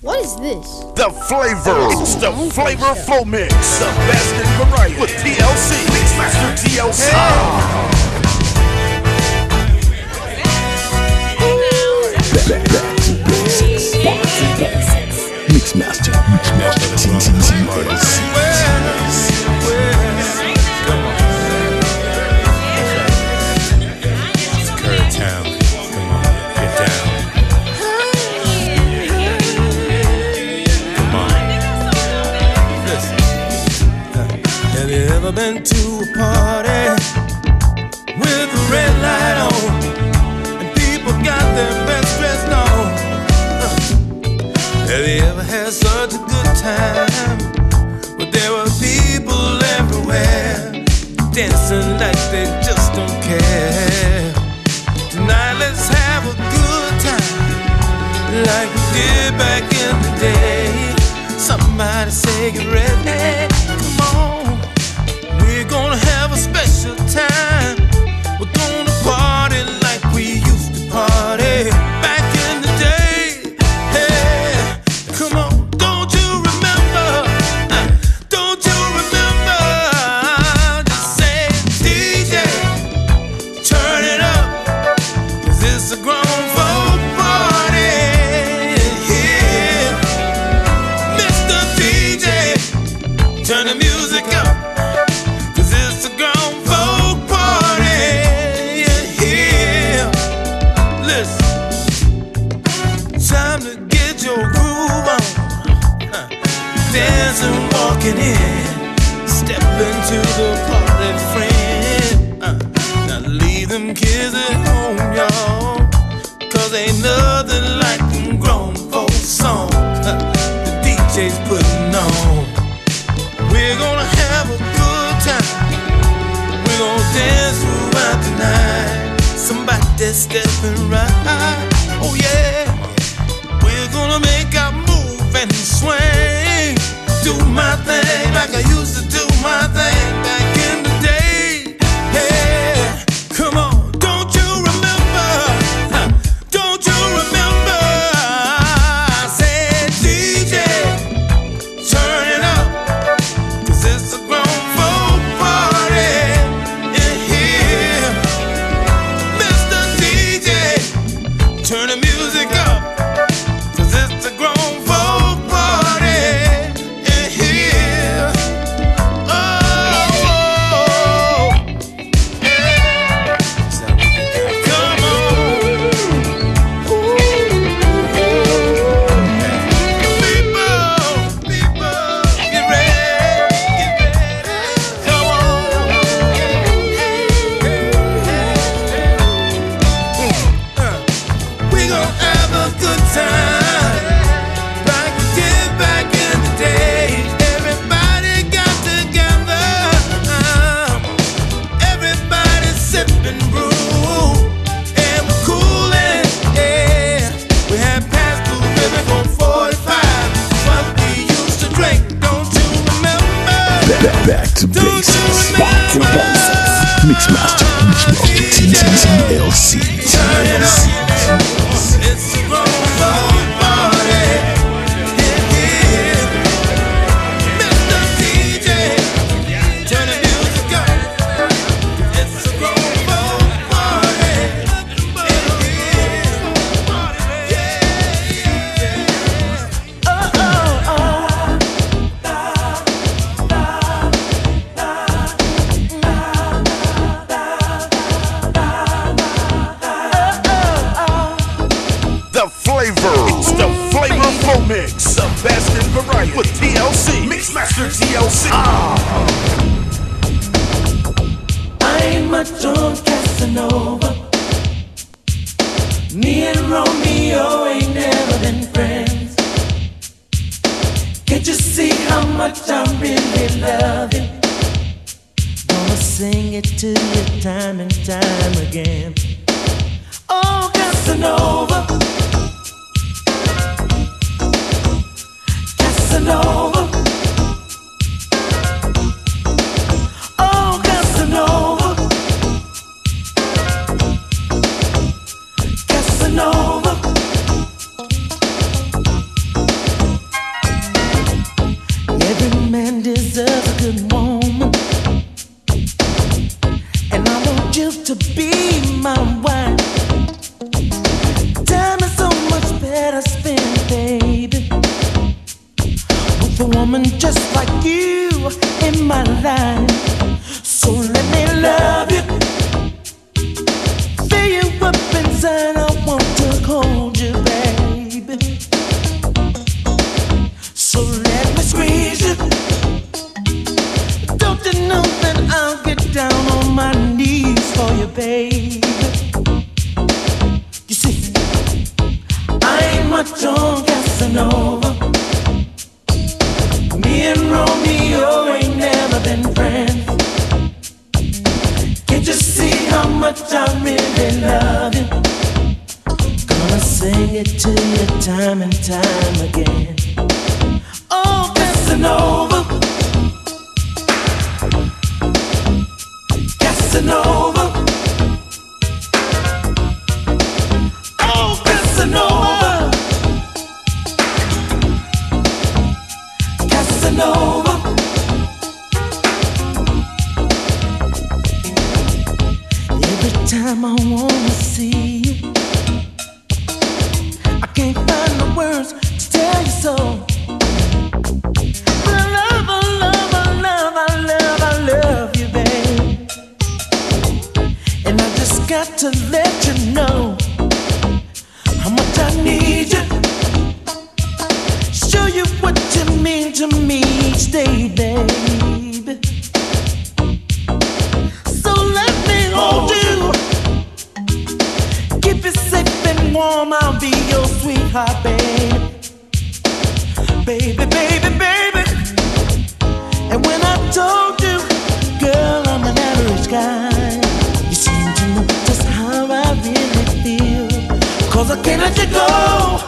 What is this? The flavor. It's the flavor flow mix, the best in variety with TLC, Mixmaster TLC. Back, back to basics. Back to basics. Mixmaster. Mixmaster. TTC. Been to a party with a red light on and people got their best dressed on? Uh, Have you ever had such a good time? But there were people everywhere dancing like they just don't care. Tonight let's have a good time like we did back in the day. Somebody say you ready? Gonna have a special time. We're gonna party kids at home, y'all. Cause ain't nothing like them grown folks song the DJ's putting on. We're gonna have a good time. We're gonna dance throughout the night. Somebody stepping right. Oh yeah. We're gonna make our move and swing. Do my thing like I used to do my thing got to let you know how much I need you. Show you what you mean to me each day, baby. So let me hold you. Keep you safe and warm. I'll be your sweetheart, baby. Baby, baby, baby. And when I told closer, can I let go?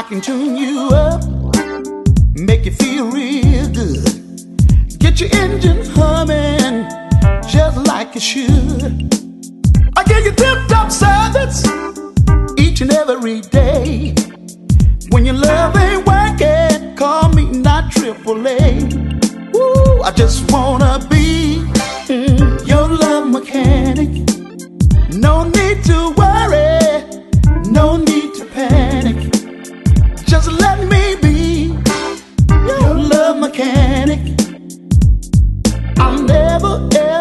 I can tune you up, make you feel real good. Get your engine humming just like it should. I give you tip top service each and every day. When your love ain't working, call me not triple A. Woo, I just wanna be mm, your love mechanic. No need to worry, no need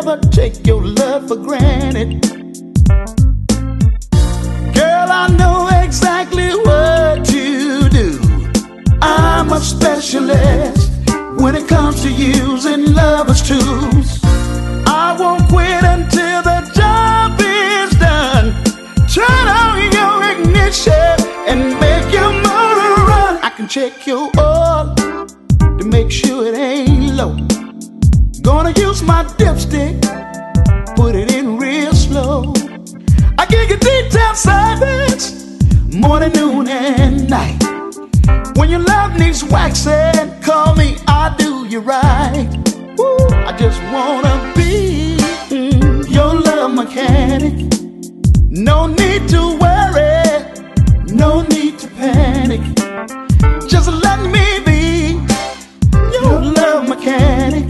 never take your love for granted. Girl, I know exactly what you do. I'm a specialist when it comes to using lovers' tools. I won't quit until the job is done. Turn on your ignition and make your motor run. I can check your oil to make sure it ain't low. Gonna use my dipstick savage, morning, noon, and night. When your love needs waxing, call me, I do you right. I just wanna be your love mechanic. No need to worry, no need to panic. Just let me be your love mechanic.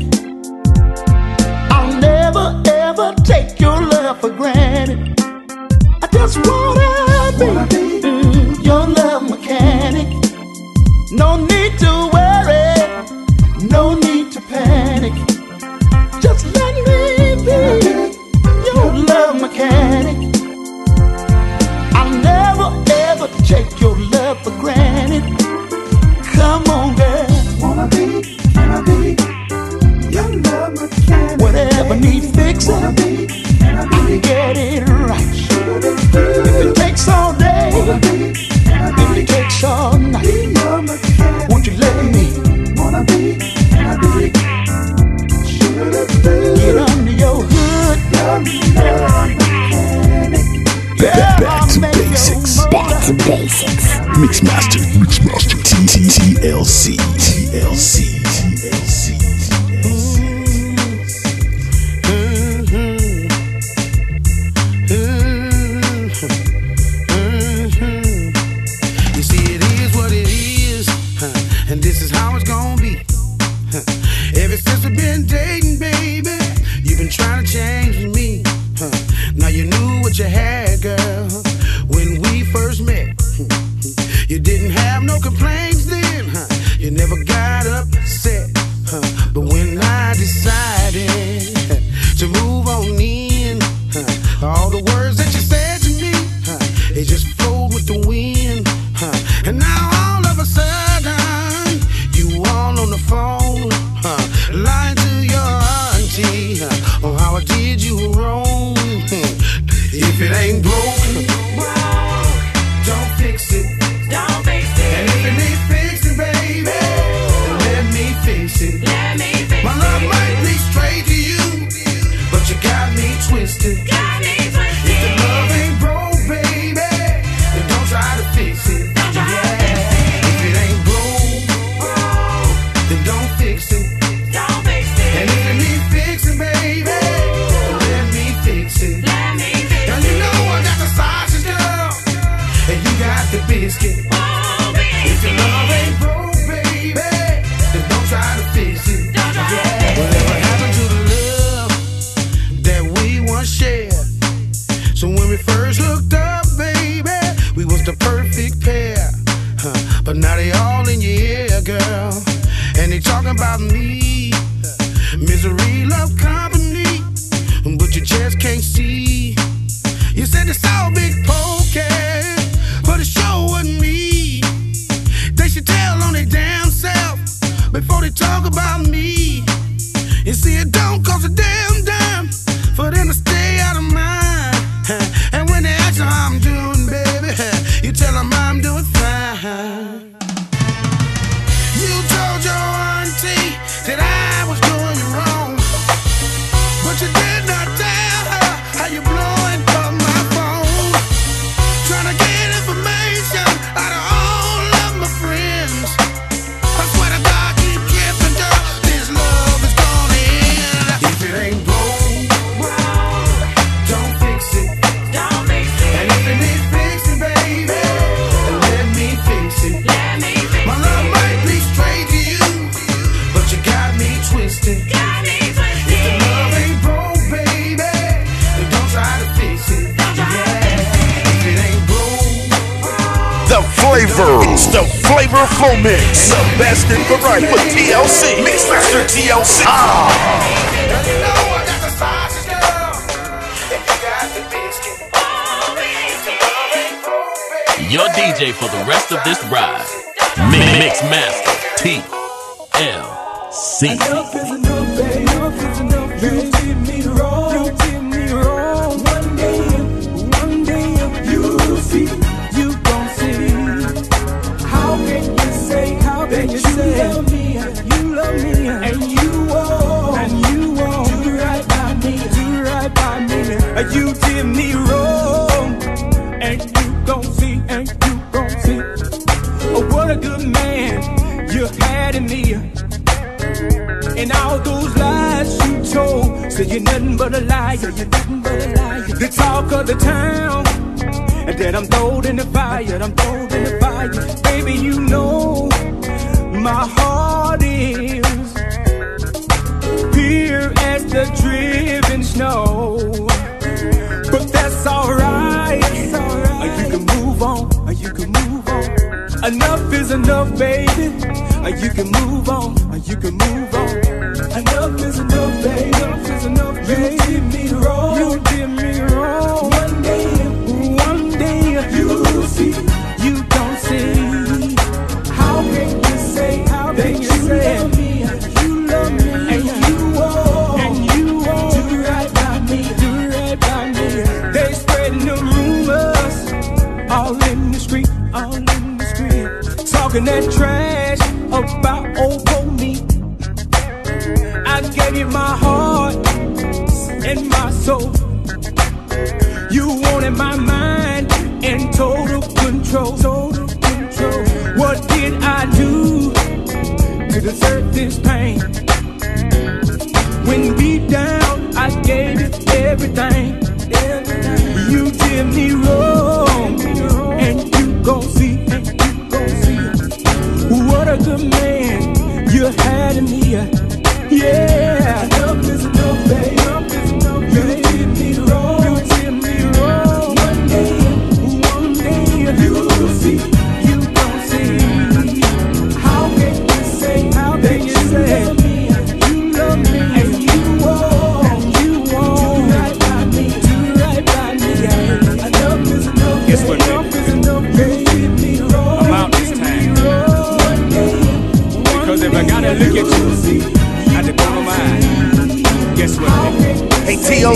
I'll never ever take your love for granted. I just wanna be, wanna be. Mm, your love mechanic. No. destined for right with TLC. Mixmaster TLC. Ah. Your DJ for the rest of this ride. Mix, Mix Master T L C. you're nothing but a liar, you're nothing but a liar. The talk of the town, and that I'm throwed in the fire, I'm throwed in the fire. Baby, you know my heart is pure as the driven snow. But that's alright. Or you can move on. You can move on. Enough is enough, baby. You can move on. You can move on. Enough is enough, baby. Enough is enough, baby. You did me wrong. You did me wrong. One day, one day you see. You don't see. How can you say? How can you say? Love me, you love me, and you won't, and you won't do right by me, do right by me. They spreading the rumors all in the street, all in the street, talking that trash control. Total control. What did I do to deserve this pain? When beat down, I gave it everything. You did me wrong, and you see, and you gon' see. What a good man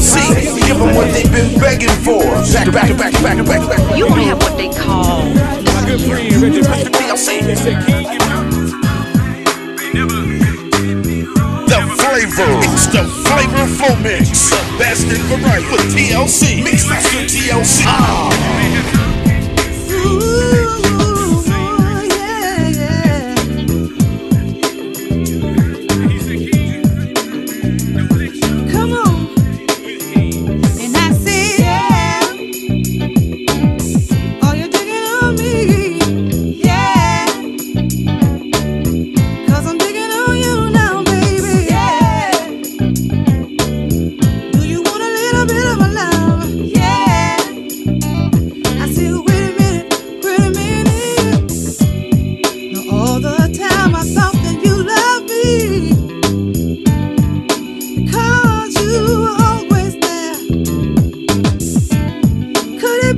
TLC, give them what they've been begging for. Back, back, back, back, back, back. You to have what they call My good friend, Reggie, They said, King, give the flavor. It's the flavor flow mix. The best in variety with TLC. Mixmaster TLC. Ah. Come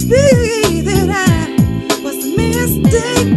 be that I was mistaken,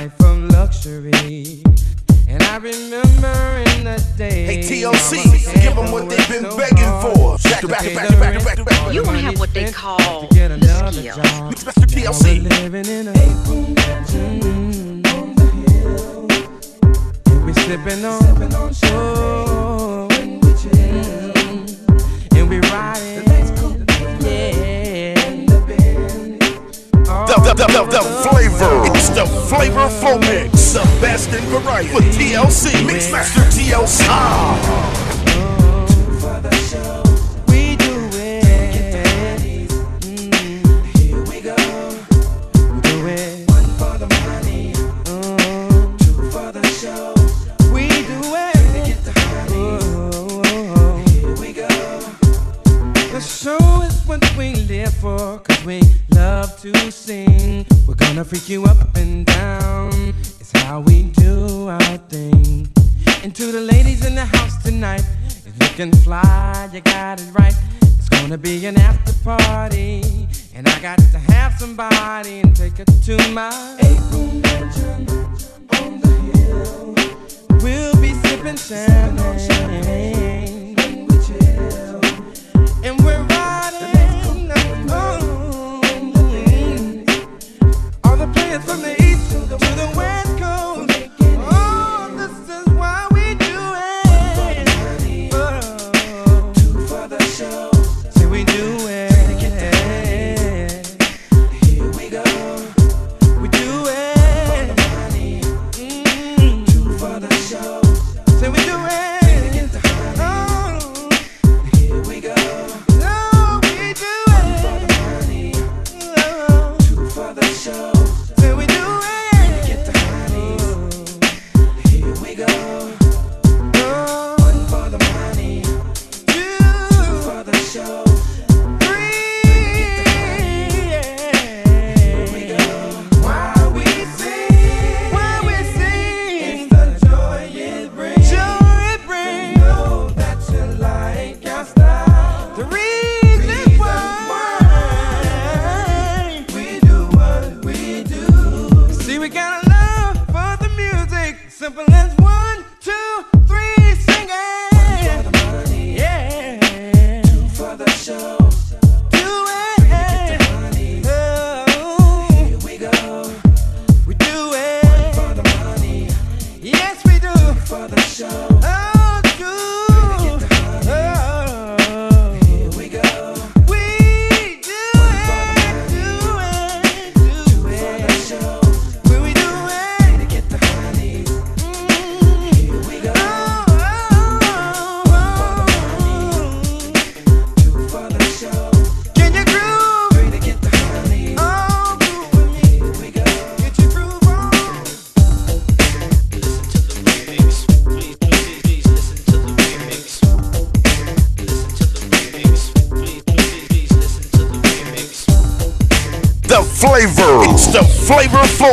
life of luxury. And I remember in the day. Hey TLC, give them what they've been begging for. Back to back to back back back back. You don't have what they call Get the another skills. job. Mixmaster TLC. Living in a mm, and we sipping on, oh, mm, and we riding, The, the, the, the, flavor. It's the flavor flow mix. Sebastian Variety with TLC. Mixmaster TLC. Ah. To sing. We're gonna freak you up and down. It's how we do our thing. And to the ladies in the house tonight, if you can fly, you got it right. It's gonna be an after party. And I got to have somebody and take it to my room mansion on the hill. We'll be sipping champagne. when we chill. And we're All the players from the east to the west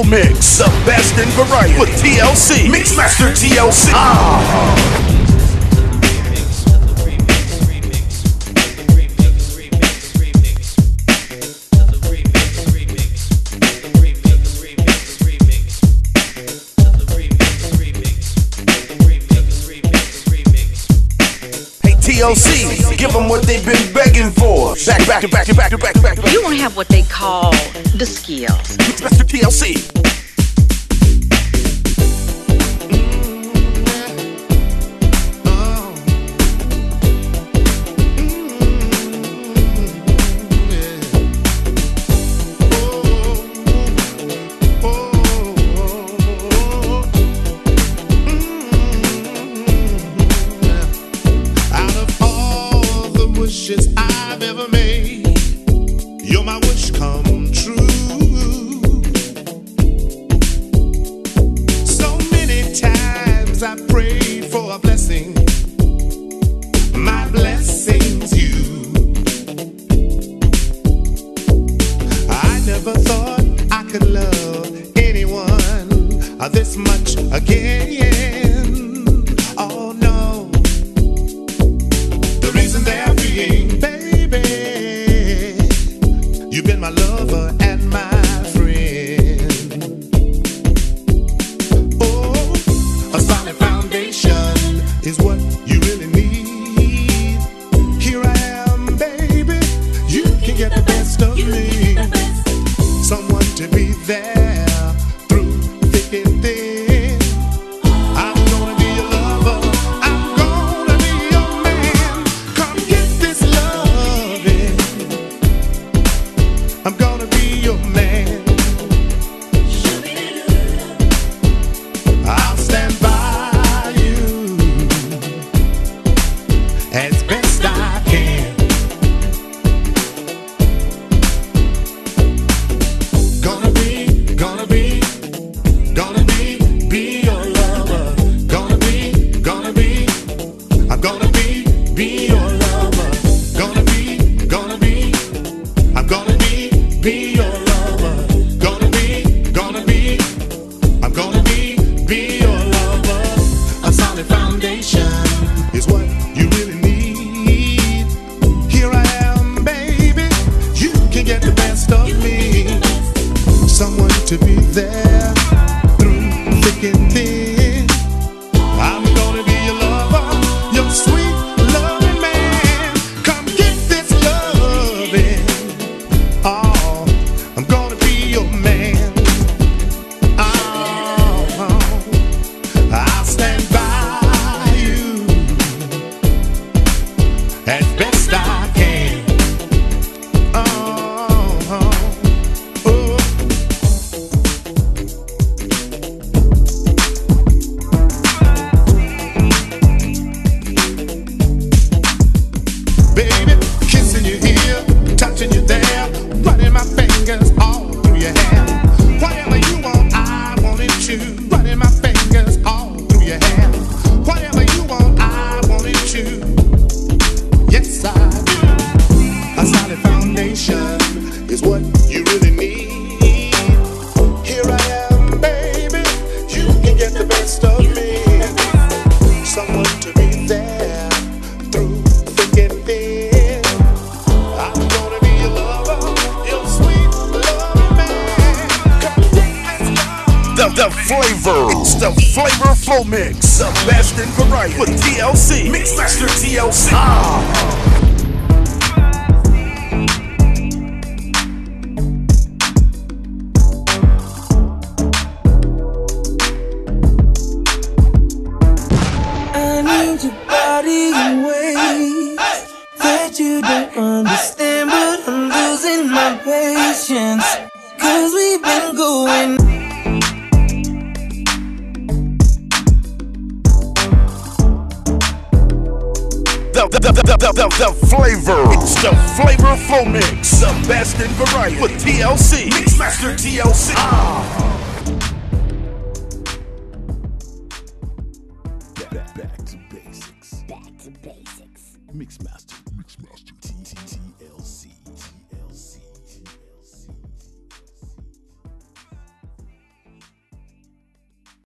flavor flow best in Variety with TLC. Mixmaster TLC. Ah. TLC, give them what they've been begging for. Back, back back back back back back. You don't have what they call the skills. Mixmaster TLC. This much again. TLC. Mixmaster TLC. Ah. The